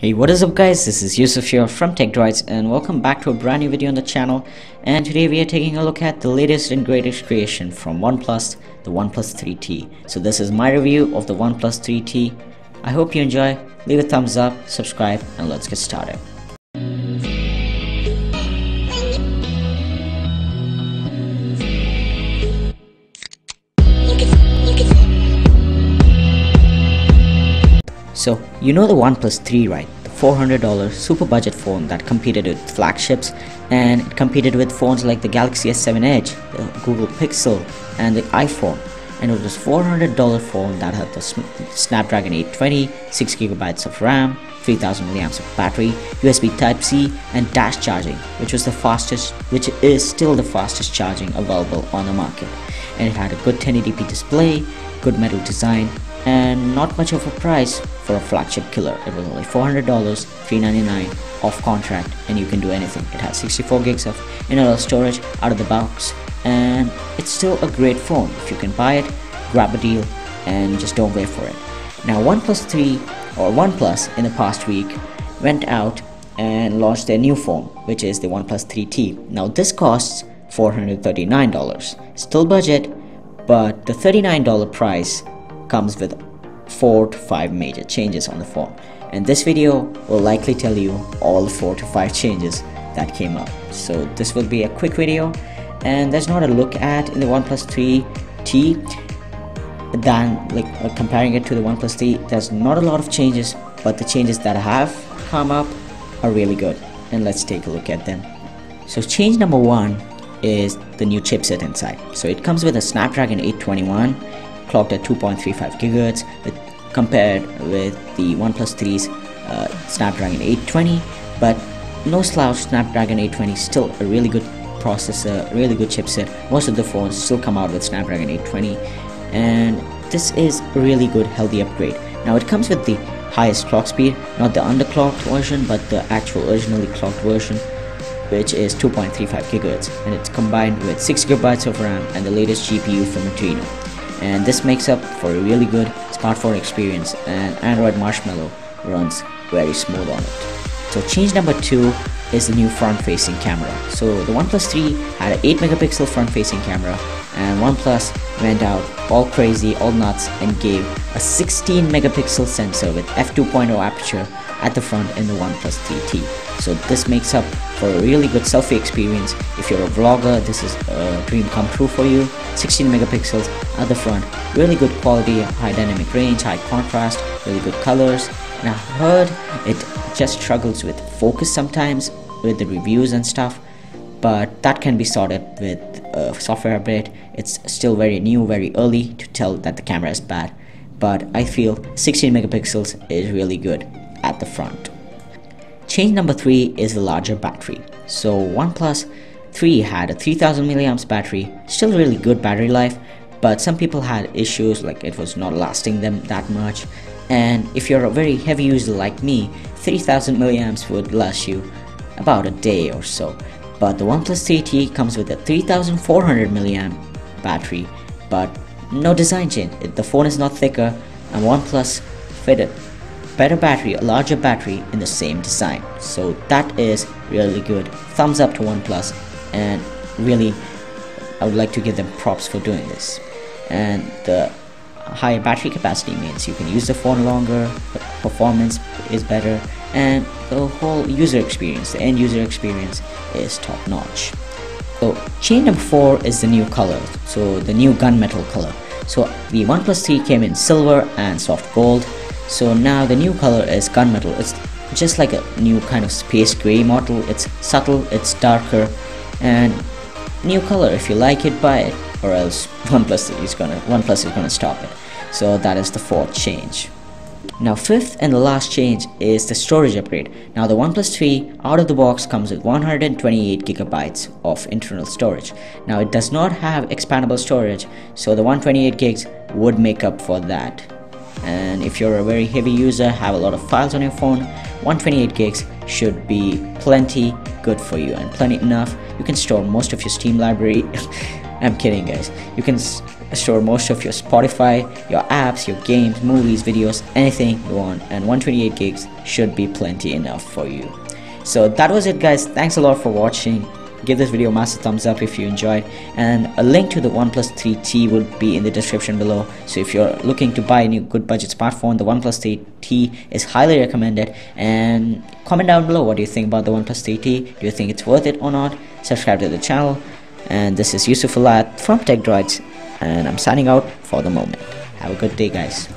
Hey what is up guys? This is Yusuf here from TechDroids and welcome back to a brand new video on the channel. And today we are taking a look at the latest and greatest creation from OnePlus the OnePlus 3T so this is my review of the OnePlus 3T I hope you enjoy. Leave a thumbs up subscribe and let's get started So, you know the OnePlus 3 right? The $400 super budget phone that competed with flagships and it competed with phones like the Galaxy S7 Edge, the Google Pixel and the iPhone. And it was a $400 phone that had the Snapdragon 820, 6GB of RAM, 3000 mAh of battery, USB Type-C and dash charging, which was the fastest, which is still the fastest charging available on the market. And it had a good 1080p display, good metal design, and not much of a price for a flagship killer. It was only $400, 399 off contract and you can do anything. It has 64 gigs of internal storage out of the box and it's still a great phone. If you can buy it, grab a deal and just don't wait for it. Now OnePlus 3 or OnePlus in the past week went out and launched their new phone which is the OnePlus 3T. Now this costs $439. Still budget but the $39 price comes with 4 to 5 major changes on the phone and this video will likely tell you all 4 to 5 changes that came up. So this will be a quick video. And there's not a look at in the OnePlus 3T than like uh, comparing it to the OnePlus 3 there's not a lot of changes but the changes that have come up are really good. And let's take a look at them. So change number one is the new chipset inside. So it comes with a Snapdragon 821 clocked at 2.35 gigahertz with, compared with the OnePlus 3's uh, Snapdragon 820 but no slouch Snapdragon 820 still a really good processor really good chipset. Most of the phones still come out with Snapdragon 820 and this is a really good healthy upgrade. Now it comes with the highest clock speed not the underclocked version but the actual originally clocked version which is 2.35 gigahertz and it's combined with 6 gigabytes of RAM and the latest GPU from Adreno and this makes up for a really good smartphone experience and Android Marshmallow runs very smooth on it. So change number 2 is the new front facing camera. So the OnePlus 3 had an 8 megapixel front facing camera and OnePlus went out all crazy, all nuts and gave a 16 megapixel sensor with f2.0 aperture at the front in the OnePlus 3T. So this makes up for a really good selfie experience. If you're a vlogger, this is a dream come true for you. 16 megapixels at the front, really good quality, high dynamic range, high contrast, really good colors. And I heard it just struggles with focus sometimes with the reviews and stuff, but that can be sorted with a software update. It's still very new, very early to tell that the camera is bad, but I feel 16 megapixels is really good at the front. Change number 3 is the larger battery. So OnePlus 3 had a 3000 mAh battery, still really good battery life, but some people had issues like it was not lasting them that much. And if you're a very heavy user like me, 3000 mAh would last you about a day or so. But the OnePlus 3T comes with a 3400 mAh battery, but no design change. The phone is not thicker and OnePlus fitted better battery, a larger battery in the same design. So that is really good. Thumbs up to OnePlus and really I would like to give them props for doing this. And the higher battery capacity means you can use the phone longer, performance is better, and the whole user experience, the end user experience is top notch. So chain number 4 is the new color, so the new gunmetal color. So the OnePlus 3 came in silver and soft gold so now the new color is gunmetal. It's just like a new kind of space gray model. It's subtle, it's darker, and new color. If you like it, buy it, or else OnePlus is gonna OnePlus is gonna stop it. So that is the fourth change. Now fifth and the last change is the storage upgrade. Now the OnePlus 3 out of the box comes with 128 gigabytes of internal storage. Now it does not have expandable storage so the 128 gigs would make up for that and if you're a very heavy user have a lot of files on your phone 128 gigs should be plenty good for you and plenty enough you can store most of your steam library I'm kidding guys. You can store most of your Spotify, your apps, your games, movies, videos, anything you want and 128 gigs should be plenty enough for you. So that was it guys. Thanks a lot for watching give this video a massive thumbs up if you enjoyed and a link to the OnePlus 3T will be in the description below. So if you're looking to buy a new good budget smartphone the OnePlus 3T is highly recommended and comment down below what do you think about the OnePlus 3T do you think it's worth it or not? Subscribe to the channel and this is Yusuf Alat from Tech Droids and I'm signing out for the moment. Have a good day guys